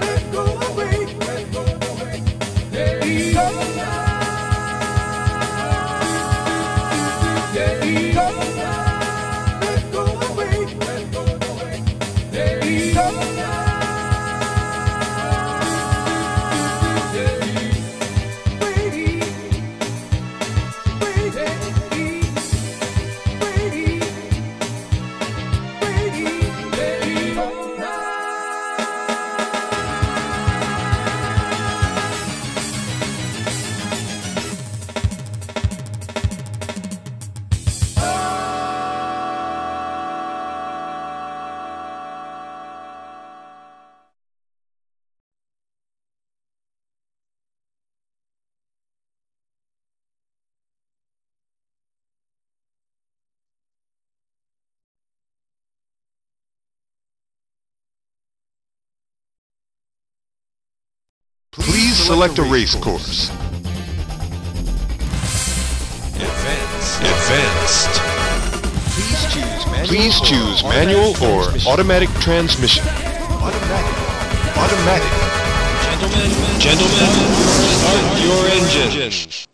Let go away. Let go away. Let go away. Please select a race course. Advanced. Advanced. Please choose manual or automatic transmission. Automatic. Automatic. Gentlemen, gentlemen, start your engines.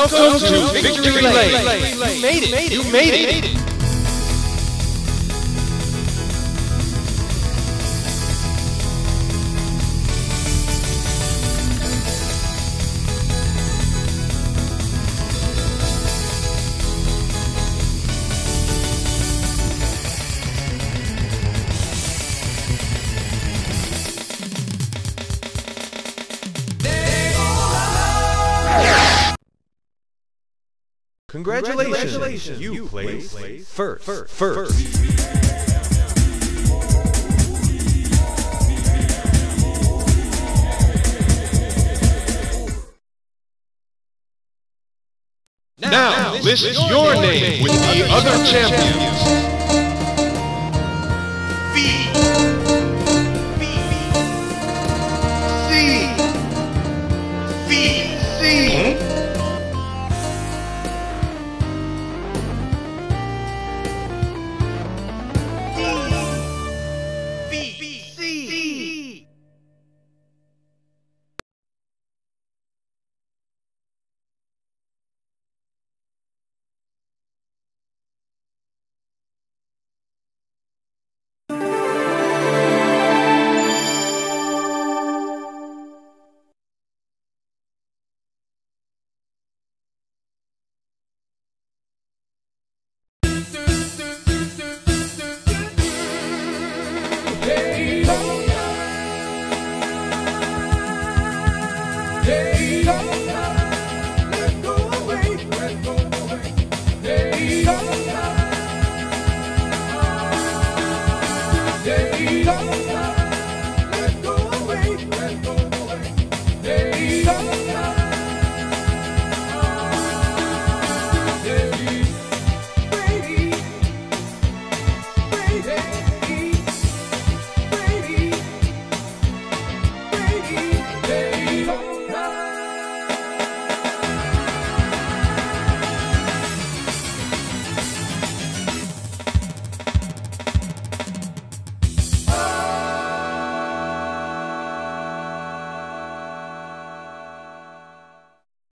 Welcome to Victory Lane. You made it. You made it. Congratulations. You placed first. First. first. Now, list your name with the other champions. B.